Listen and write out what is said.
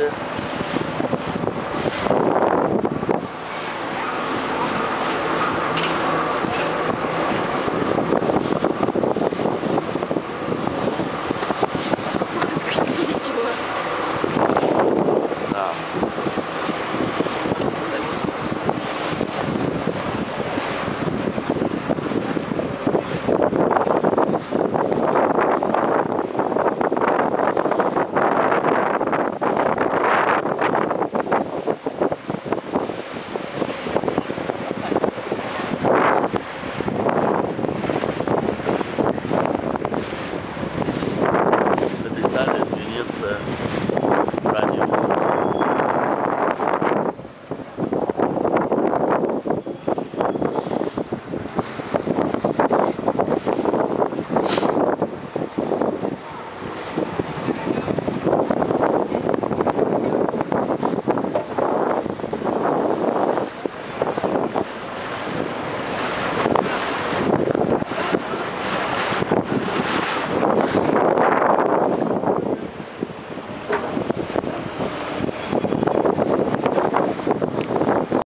here.